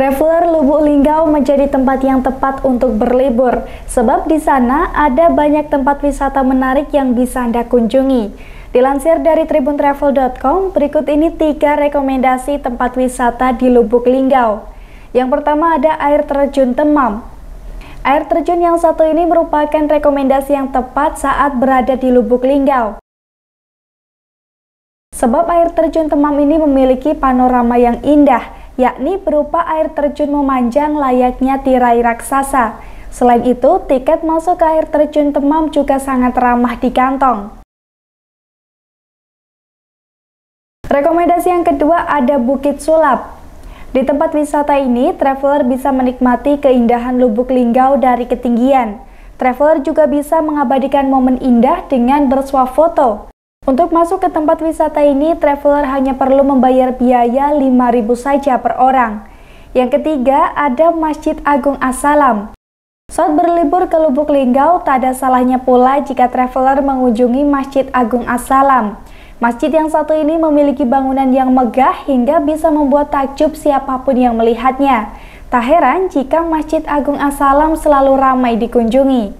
Traveler Lubuk Linggau menjadi tempat yang tepat untuk berlibur, sebab di sana ada banyak tempat wisata menarik yang bisa Anda kunjungi. Dilansir dari tribuntravel.com, berikut ini tiga rekomendasi tempat wisata di Lubuk Linggau. Yang pertama ada air terjun Temam. Air terjun yang satu ini merupakan rekomendasi yang tepat saat berada di Lubuk Linggau. Sebab air terjun Temam ini memiliki panorama yang indah, yakni berupa air terjun memanjang layaknya tirai raksasa. Selain itu, tiket masuk ke air terjun Temam juga sangat ramah di kantong. Rekomendasi yang kedua ada Bukit Sulap. Di tempat wisata ini, traveler bisa menikmati keindahan Lubuk Linggau dari ketinggian. Traveler juga bisa mengabadikan momen indah dengan bersuah foto. Untuk masuk ke tempat wisata ini, traveler hanya perlu membayar biaya 5.000 saja per orang. Yang ketiga, ada Masjid Agung Assalam. Saat berlibur ke Lubuk Linggau, tak ada salahnya pula jika traveler mengunjungi Masjid Agung Assalam. Masjid yang satu ini memiliki bangunan yang megah hingga bisa membuat takjub siapa pun yang melihatnya. Tak heran jika Masjid Agung Assalam selalu ramai dikunjungi.